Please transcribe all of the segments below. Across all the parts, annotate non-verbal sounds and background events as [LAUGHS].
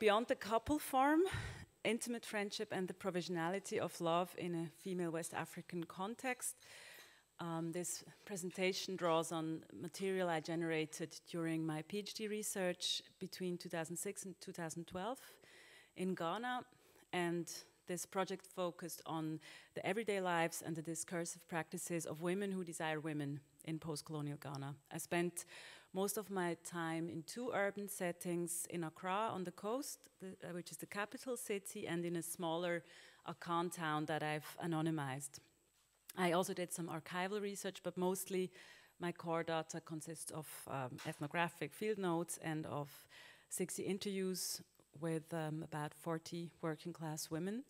Beyond the couple form, intimate friendship and the provisionality of love in a female West African context. Um, this presentation draws on material I generated during my PhD research between 2006 and 2012 in Ghana. And this project focused on the everyday lives and the discursive practices of women who desire women in post-colonial Ghana. I spent most of my time in two urban settings in Accra on the coast, the, uh, which is the capital city, and in a smaller Akan town that I've anonymized. I also did some archival research, but mostly my core data consists of um, ethnographic field notes and of 60 interviews with um, about 40 working class women.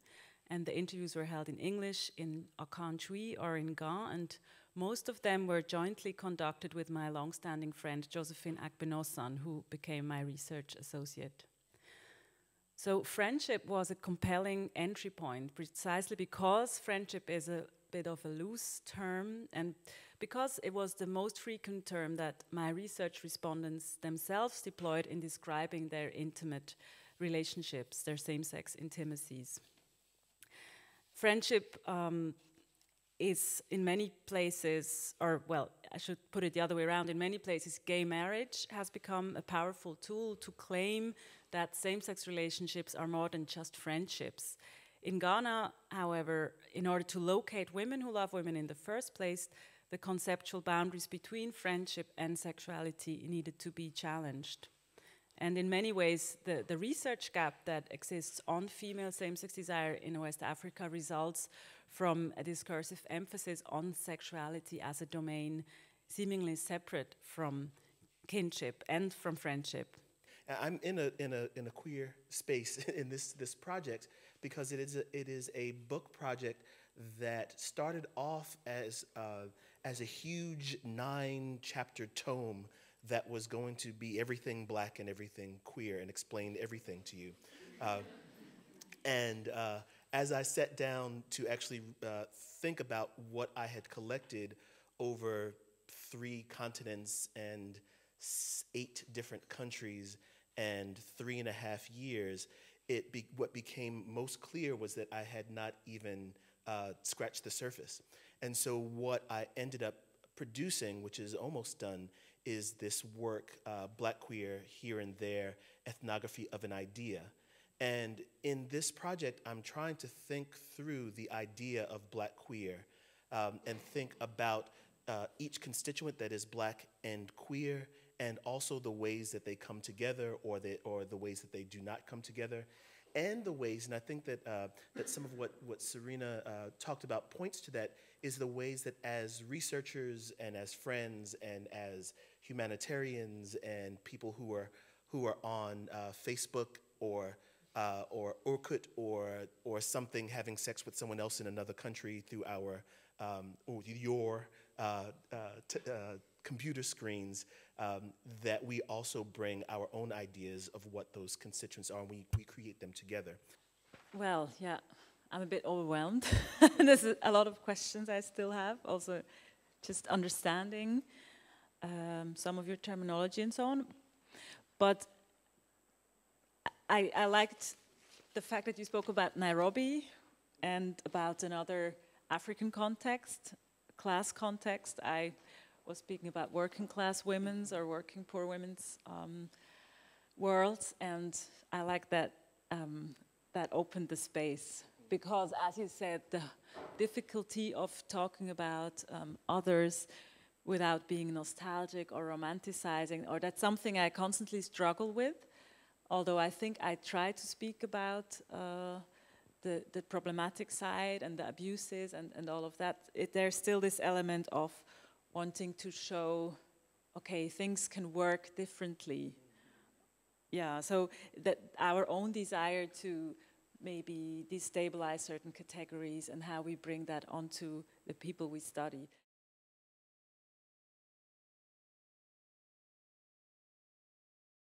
And the interviews were held in English, in Akan Twi or in Ga, and most of them were jointly conducted with my long-standing friend Josephine Akbenosan, who became my research associate. So friendship was a compelling entry point, precisely because friendship is a bit of a loose term, and because it was the most frequent term that my research respondents themselves deployed in describing their intimate relationships, their same-sex intimacies. Friendship um, is in many places, or well, I should put it the other way around, in many places, gay marriage has become a powerful tool to claim that same sex relationships are more than just friendships. In Ghana, however, in order to locate women who love women in the first place, the conceptual boundaries between friendship and sexuality needed to be challenged. And in many ways, the, the research gap that exists on female same sex desire in West Africa results from a discursive emphasis on sexuality as a domain seemingly separate from kinship and from friendship. I'm in a, in a, in a queer space [LAUGHS] in this, this project because it is, a, it is a book project that started off as, uh, as a huge nine chapter tome that was going to be everything black and everything queer and explain everything to you. Uh, and uh, as I sat down to actually uh, think about what I had collected over three continents and eight different countries and three and a half years, it be, what became most clear was that I had not even uh, scratched the surface. And so what I ended up producing, which is almost done, is this work, uh, Black Queer Here and There, Ethnography of an Idea. And in this project, I'm trying to think through the idea of black queer um, and think about uh, each constituent that is black and queer and also the ways that they come together or, or the ways that they do not come together and the ways, and I think that, uh, that some of what, what Serena uh, talked about points to that, is the ways that as researchers and as friends and as humanitarians and people who are, who are on uh, Facebook or uh, or Orkut or, or something having sex with someone else in another country through our, um, or your uh, uh, uh, computer screens, um, that we also bring our own ideas of what those constituents are and we, we create them together. Well, yeah, I'm a bit overwhelmed. [LAUGHS] There's a lot of questions I still have, also just understanding um, some of your terminology and so on. But I, I liked the fact that you spoke about Nairobi and about another African context, class context. I was speaking about working class women's or working poor women's um, worlds, and I like that um, that opened the space. Because, as you said, the difficulty of talking about um, others without being nostalgic or romanticizing, or that's something I constantly struggle with. Although I think I try to speak about uh, the, the problematic side and the abuses and, and all of that, it, there's still this element of wanting to show, okay, things can work differently. Yeah, so that our own desire to maybe destabilize certain categories and how we bring that onto the people we study.